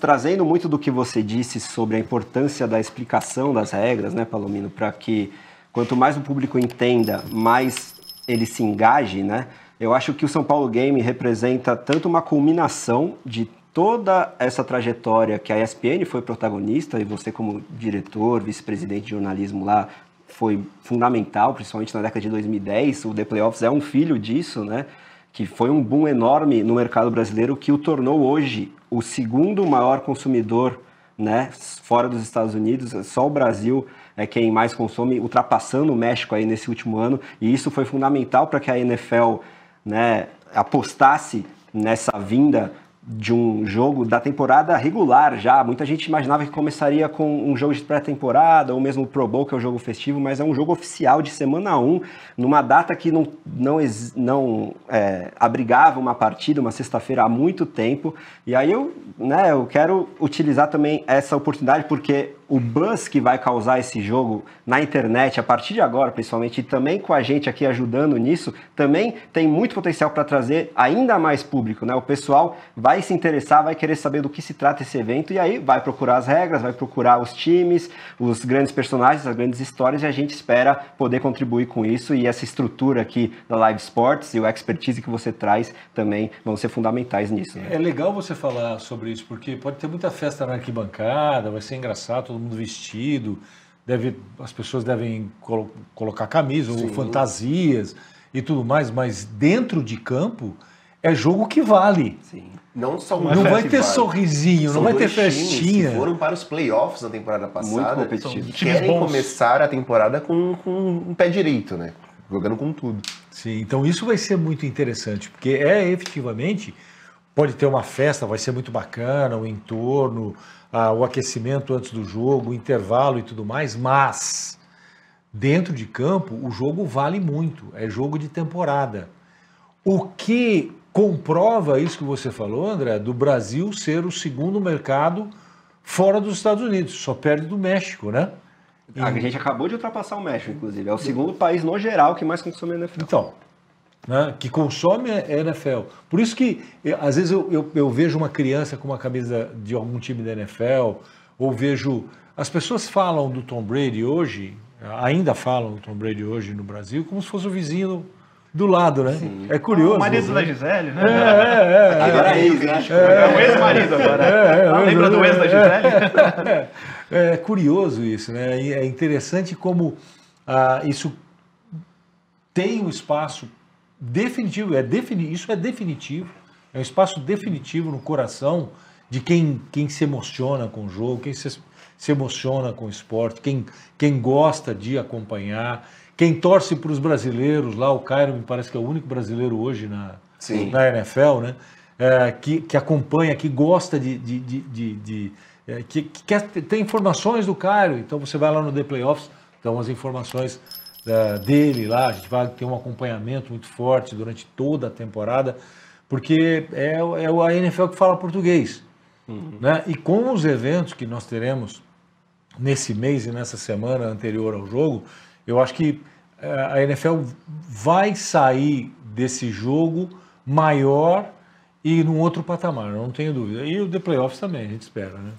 trazendo muito do que você disse sobre a importância da explicação das regras, né, Palomino, para que quanto mais o público entenda, mais ele se engaje, né? Eu acho que o São Paulo Game representa tanto uma culminação de toda essa trajetória que a ESPN foi protagonista e você como diretor, vice-presidente de jornalismo lá foi fundamental, principalmente na década de 2010. O The Playoffs é um filho disso, né? Que foi um boom enorme no mercado brasileiro que o tornou hoje o segundo maior consumidor, né? Fora dos Estados Unidos, só o Brasil é quem mais consome, ultrapassando o México aí nesse último ano. E isso foi fundamental para que a NFL, né? Apostasse nessa vinda de um jogo da temporada regular já. Muita gente imaginava que começaria com um jogo de pré-temporada, ou mesmo o Pro Bowl, que é o jogo festivo, mas é um jogo oficial de semana 1, numa data que não, não, não é, abrigava uma partida, uma sexta-feira há muito tempo. E aí eu, né, eu quero utilizar também essa oportunidade, porque o buzz que vai causar esse jogo na internet a partir de agora, principalmente, e também com a gente aqui ajudando nisso, também tem muito potencial para trazer ainda mais público, né? O pessoal vai se interessar, vai querer saber do que se trata esse evento e aí vai procurar as regras, vai procurar os times, os grandes personagens, as grandes histórias e a gente espera poder contribuir com isso e essa estrutura aqui da Live Sports e o expertise que você traz também vão ser fundamentais nisso. Né? É legal você falar sobre isso, porque pode ter muita festa na arquibancada, vai ser engraçado, todo mundo vestido, deve, as pessoas devem colo colocar camisa Sim. ou fantasias e tudo mais, mas dentro de campo é jogo que vale. Sim. Não só Não vai ter vale. sorrisinho, São não vai ter festinha. Que foram para os playoffs na temporada passada. Muito competitivo. Querem bons. começar a temporada com, com um pé direito, né? Jogando com tudo. Sim, então isso vai ser muito interessante, porque é efetivamente pode ter uma festa, vai ser muito bacana, o entorno, ah, o aquecimento antes do jogo, o intervalo e tudo mais, mas dentro de campo o jogo vale muito, é jogo de temporada. O que comprova isso que você falou, André, do Brasil ser o segundo mercado fora dos Estados Unidos, só perde do México, né? E... A gente acabou de ultrapassar o México, inclusive. É o segundo país no geral que mais consome NFL. Então, né, que consome a NFL. Por isso que, às vezes, eu, eu, eu, vejo uma criança com uma camisa de algum time da NFL, ou vejo. As pessoas falam do Tom Brady hoje, ainda falam do Tom Brady hoje no Brasil, como se fosse o vizinho do lado, né? Sim. É curioso. O marido né? da Gisele, né? É, é, é. Agora é ex, né? É, é o ex-marido agora. É, é, lembra do ex da Gisele? É, curioso isso, né? É interessante como ah, isso tem um espaço definitivo, é defini isso é definitivo, é um espaço definitivo no coração de quem, quem se emociona com o jogo, quem se, se emociona com o esporte, quem, quem gosta de acompanhar, quem torce para os brasileiros, lá o Cairo me parece que é o único brasileiro hoje na, na NFL, né? É, que, que acompanha, que gosta de. de, de, de, de é, que, que quer ter informações do Cairo, então você vai lá no The Playoffs, então as informações dele lá, a gente vai ter um acompanhamento muito forte durante toda a temporada, porque é, é a NFL que fala português. Uhum. Né? E com os eventos que nós teremos nesse mês e nessa semana anterior ao jogo, eu acho que eh, a NFL vai sair desse jogo maior e num outro patamar, não tenho dúvida. E o The Playoffs também, a gente espera, né?